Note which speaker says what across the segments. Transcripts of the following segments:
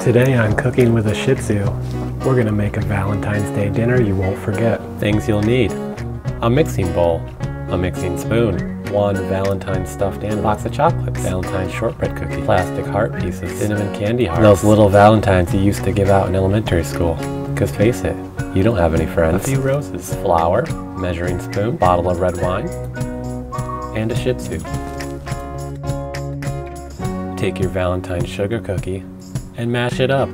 Speaker 1: Today on Cooking with a Shih Tzu, we're to make a Valentine's Day dinner you won't forget. Things you'll need. A mixing bowl, a mixing spoon, one Valentine stuffed animal, box of chocolates, Valentine shortbread cookie, plastic heart pieces, cinnamon candy hearts, those little Valentines you used to give out in elementary school. Cause face it, you don't have any friends. A few roses, flour, measuring spoon, bottle of red wine, and a Shih Tzu. Take your Valentine sugar cookie and mash it up.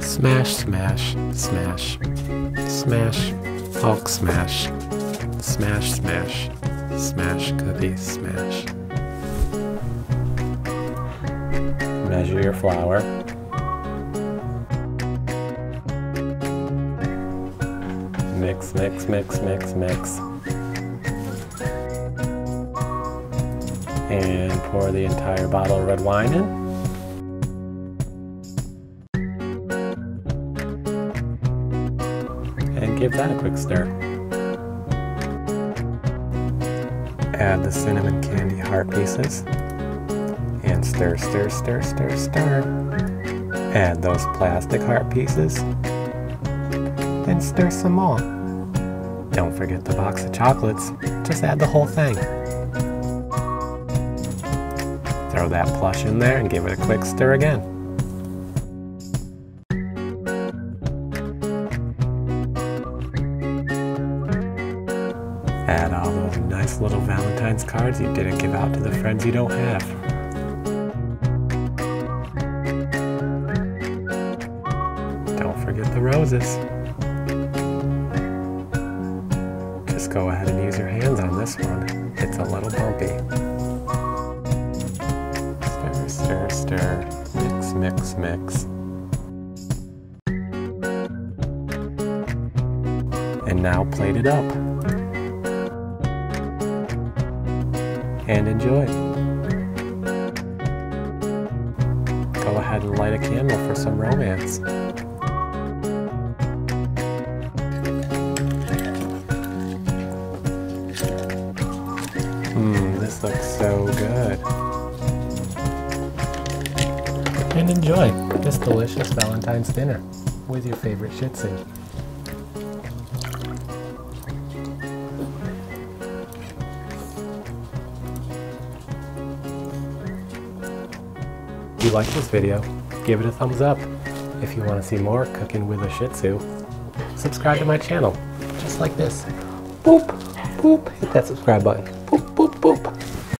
Speaker 1: Smash, smash, smash, smash, Hulk smash, smash, smash, smash cookie, smash. Measure your flour. Mix, mix, mix, mix, mix. And pour the entire bottle of red wine in. Give that a quick stir. Add the cinnamon candy heart pieces and stir, stir, stir, stir, stir. Add those plastic heart pieces and stir some more. Don't forget the box of chocolates, just add the whole thing. Throw that plush in there and give it a quick stir again. Add all those nice little Valentine's cards you didn't give out to the friends you don't have. Don't forget the roses. Just go ahead and use your hands on this one. It's a little bumpy. Stir, stir, stir. Mix, mix, mix. And now plate it up. And enjoy. Go ahead and light a candle for some romance. Mmm, this looks so good. And enjoy this delicious Valentine's dinner with your favorite Shih Tzu. If you like this video, give it a thumbs up. If you want to see more cooking with a Shih Tzu, subscribe to my channel, just like this. Boop, boop, hit that subscribe button. Boop, boop, boop.